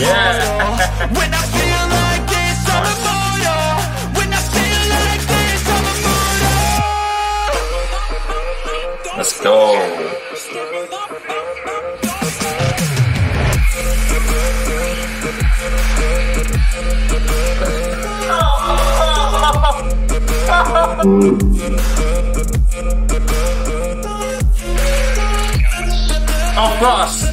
Yeah. When I feel like this, I'm immortal. When I feel like this, I'm immortal. Let's go. Oh, of course.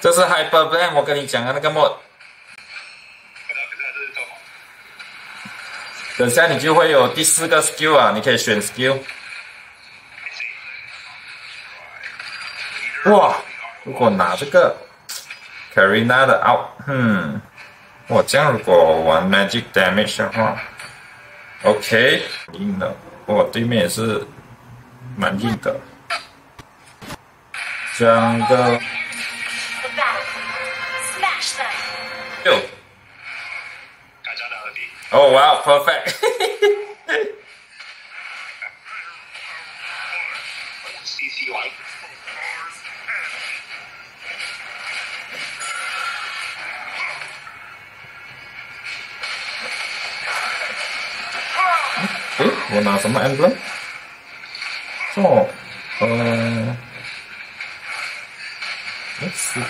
这是 Hyper Blend，我跟你讲的那个 mod。等下你就会有第四个 skill 啊，你可以选 skill。哇，如果拿这个 Karina 的 out，嗯，我这样如果玩 magic damage 的话，OK，硬的，我对面也是蛮硬的，这样的 Oh wow, perfect. Ih, warna sama emblem. So, uh, let's see.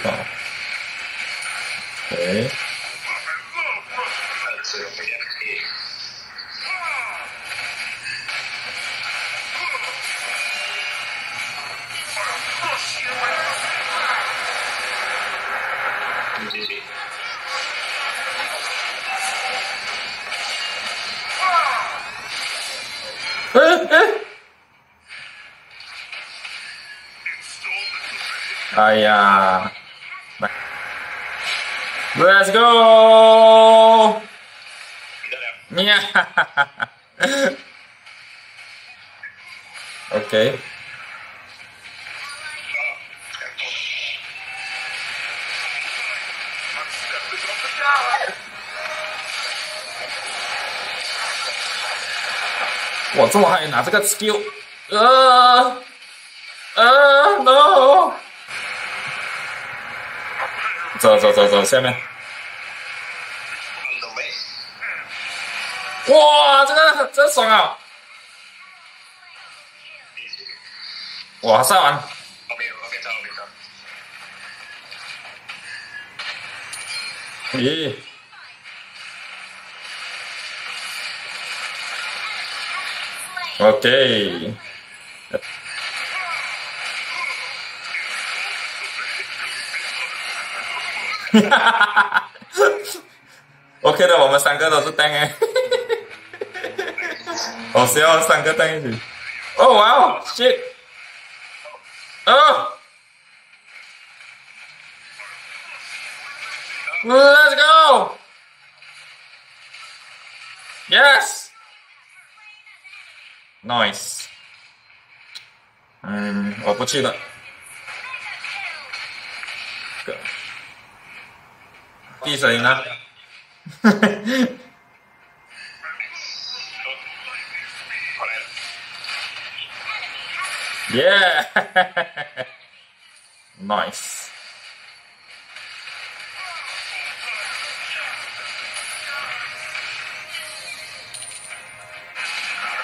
Okay. sendiri. Eh. eh. Ya. Ayah. Let's go. Yeah. Iya. Oke. Okay. 我这么还拿这个 skill，呃呃 no，走走走走，下面，哇，这个真爽啊！哇，上完，咦，OK，哈哈哈哈哈 OK 的，我们三个都是 tank 哎，好笑，三个 tank 一起。哦哇哦，shit，哦。Let's go! Yes! Nice. Um, opportunity. Go. Yeah! nice.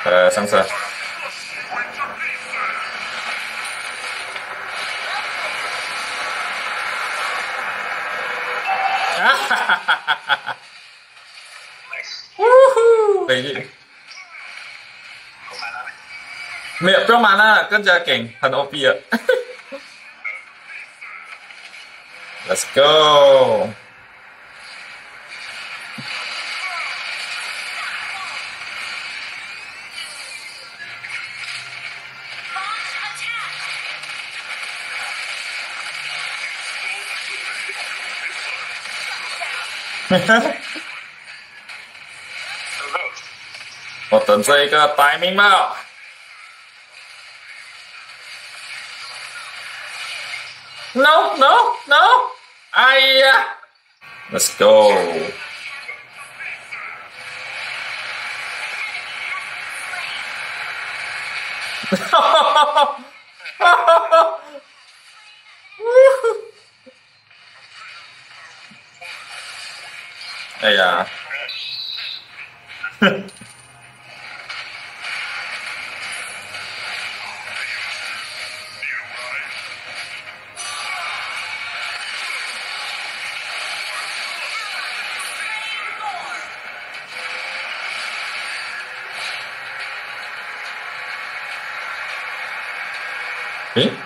呃，上车。啊哈哈哈哈哈。呜呼，美丽。我买了没？没有，不用买了，更加给，很 OP 了。Let's go。我等这一个 timing 了。 No, no, no. 哎呀，Let's go. 哎呀，哼。诶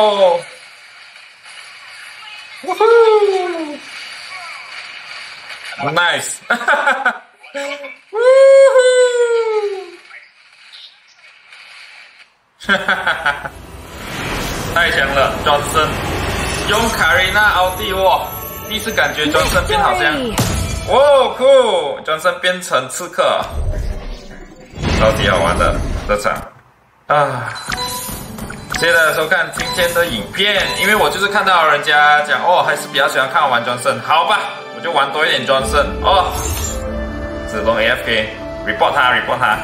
Nice！哈哈哈！太强了，转身用卡瑞娜奥蒂沃，第一次感觉转身变好像。哇酷，转身变成刺客，超级好玩的这场啊。谢谢大家收看今天的影片，因为我就是看到人家讲哦，还是比较喜欢看我玩 Johnson，好吧，我就玩多一点 Johnson 哦。子龙 AFK，report 他，report 他，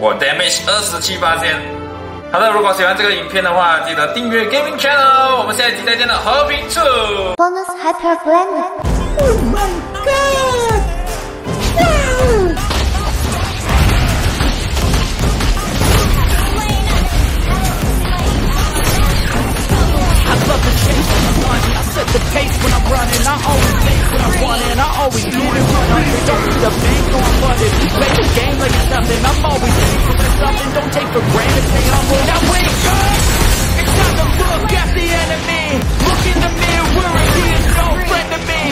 我 damage 二十七八千。好的，如果喜欢这个影片的话，记得订阅 Gaming Channel，我们下一集再见了，和平处。Bonus Hyper Planet. Oh my god! Always it run under. Don't need a bank I'm funded. Play the game like it's nothing. I'm always thankful for something. Don't take for granted. Stay humble. Now wake up! It's time to look at the enemy. Look in the mirror. He is no friend to me.